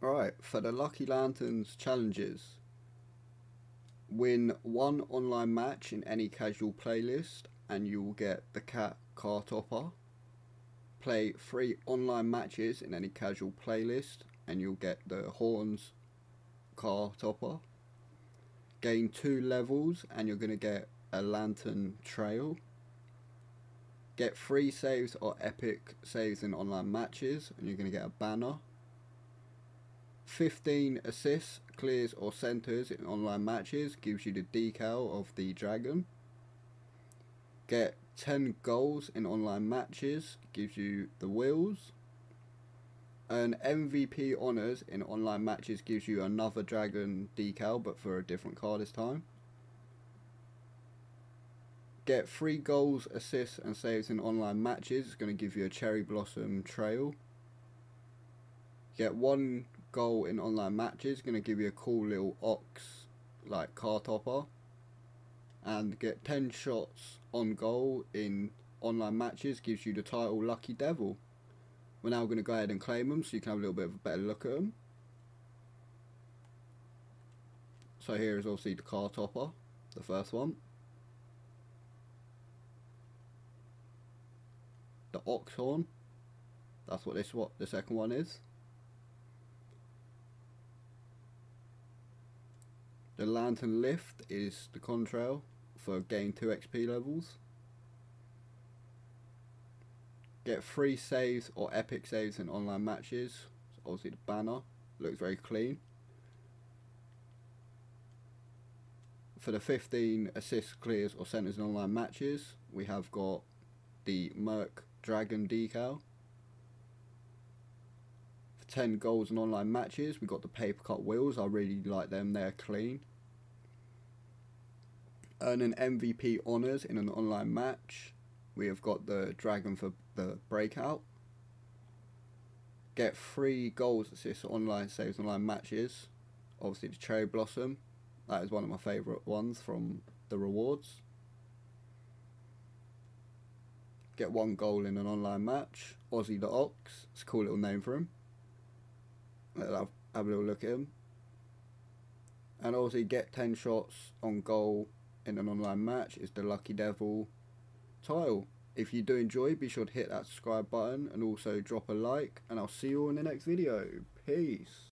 Alright, for the Lucky Lanterns challenges, win one online match in any casual playlist and you will get the cat car topper. Play three online matches in any casual playlist and you'll get the horns car topper. Gain two levels and you're going to get a lantern trail. Get three saves or epic saves in online matches and you're going to get a banner. 15 assists, clears or centres in online matches gives you the decal of the dragon. Get 10 goals in online matches gives you the wheels. Earn MVP honours in online matches gives you another dragon decal but for a different car this time. Get 3 goals, assists and saves in online matches, it's going to give you a cherry blossom trail. Get 1 goal in online matches. Going to give you a cool little ox like car topper. And get 10 shots on goal in online matches gives you the title Lucky Devil. We're now going to go ahead and claim them so you can have a little bit of a better look at them. So here is obviously the car topper, the first one. The ox horn, that's what this what the second one is. The Lantern Lift is the contrail for gain 2 XP levels. Get free saves or epic saves in online matches. So obviously the banner looks very clean. For the 15 assist clears or centers in online matches, we have got the Merc Dragon decal. For 10 goals in online matches, We've got the paper cut wheels. I really like them, they're clean earn an MVP honours in an online match. We have got the Dragon for the Breakout. Get three goals, assists, online saves, online matches. Obviously the Cherry Blossom. That is one of my favourite ones from the rewards. Get one goal in an online match. Aussie the Ox. It's a cool little name for him. I'll have a little look at him. And obviously get 10 shots on goal in an online match is the Lucky Devil tile. If you do enjoy, be sure to hit that subscribe button and also drop a like. And I'll see you all in the next video. Peace.